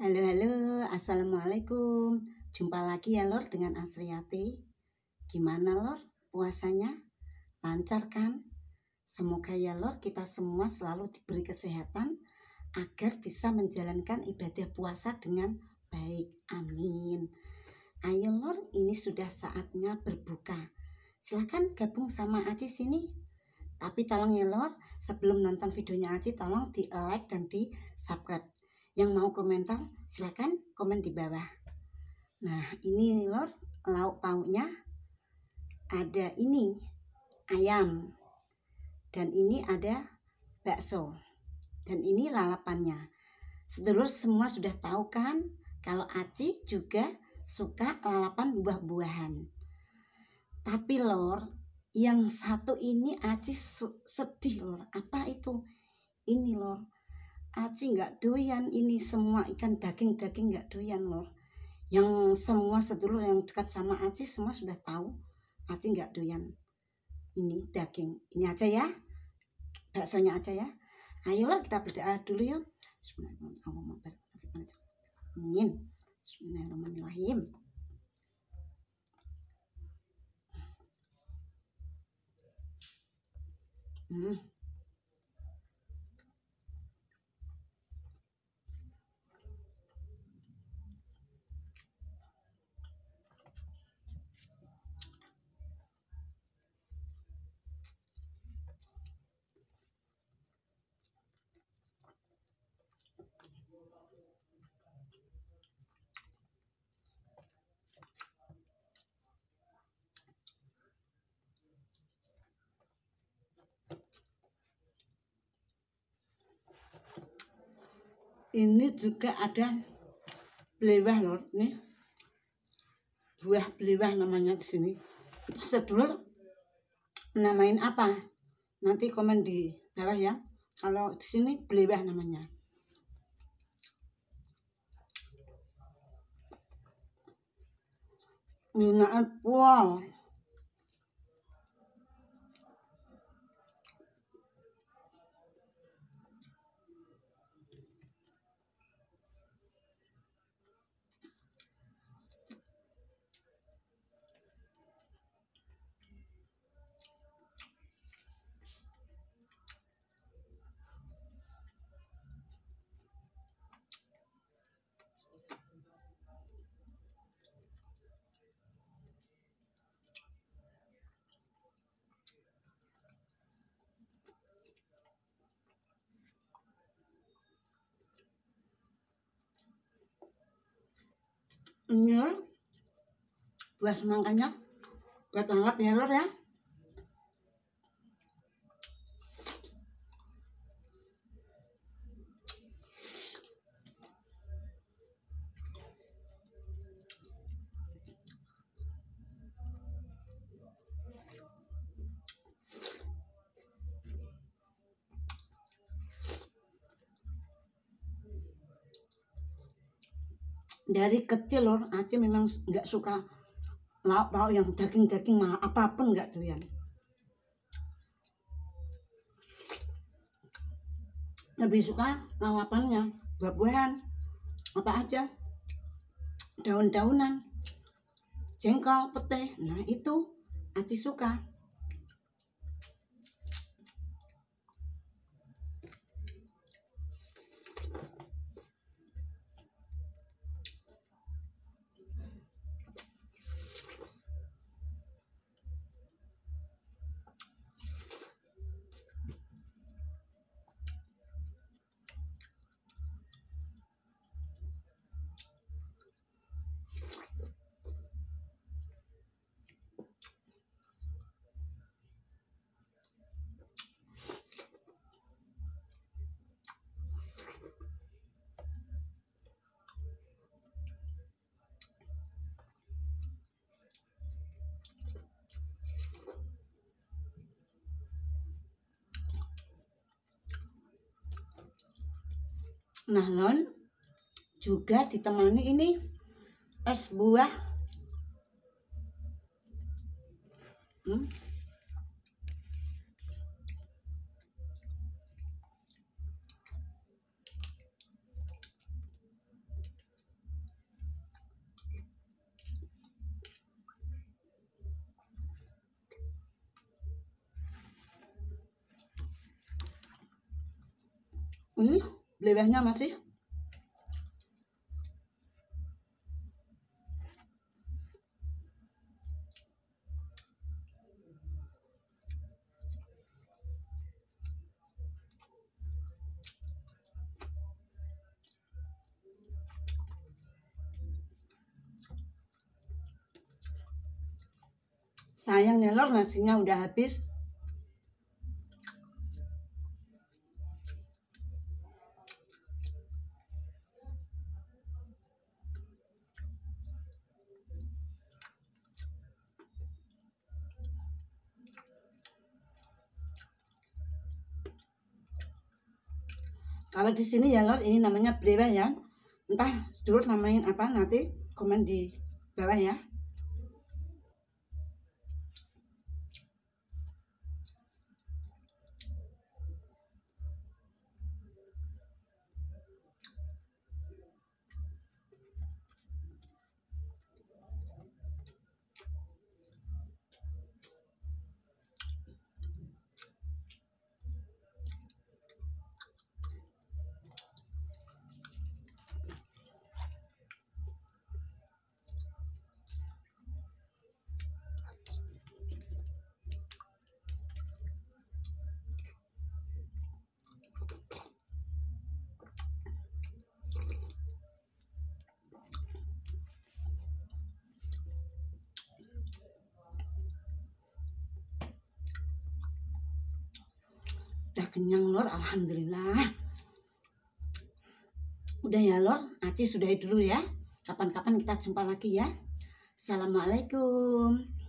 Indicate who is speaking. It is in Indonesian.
Speaker 1: Halo, halo, assalamualaikum. Jumpa lagi ya, Lor, dengan Asriati. Gimana, Lor, puasanya? Lancar kan? Semoga ya, Lor, kita semua selalu diberi kesehatan agar bisa menjalankan ibadah puasa dengan baik. Amin. Ayo, Lor, ini sudah saatnya berbuka. Silahkan gabung sama Aci sini. Tapi tolong ya, Lor, sebelum nonton videonya Aci, tolong di like dan di subscribe yang mau komentar silakan komen di bawah. Nah ini lor lauk pauknya ada ini ayam. Dan ini ada bakso. Dan ini lalapannya. Sedulur semua sudah tahu kan kalau Aci juga suka lalapan buah-buahan. Tapi lor yang satu ini Aci sedih lor. Apa itu? Ini lor Aci nggak doyan ini semua ikan daging-daging nggak doyan loh. Yang semua sedulur yang dekat sama Aci semua sudah tahu Aci nggak doyan ini daging. Ini aja ya, baksonya aja ya. Ayolah kita berdoa dulu ya. Bismillahirrahmanirrahim. Bismillahirrahmanirrahim. Hmm. Ini juga ada belewah lor nih. Buah belewah namanya di sini. Kita sedulur namain apa? Nanti komen di bawah ya. Kalau di sini belewah namanya. Minyak pol ini buah semangkanya buat anggap ya lor ya dari kecil loh Aceh memang nggak suka lauk-lauk yang daging-daging mah apa pun nggak doyan. Lebih suka lalapannya buah-buahan apa aja? Daun-daunan jengkol pete nah itu Aci suka nah nahlon juga ditemani ini es buah hmm. Mm-hmm belewehnya masih? Sayang ya lor nasinya udah habis Kalau di sini ya Lord, ini namanya breweh ya. Entah sedulur namain apa nanti komen di bawah ya. Udah kenyang lor, alhamdulillah. Udah ya lor, Aci sudahi dulu ya. Kapan-kapan kita jumpa lagi ya. Assalamualaikum.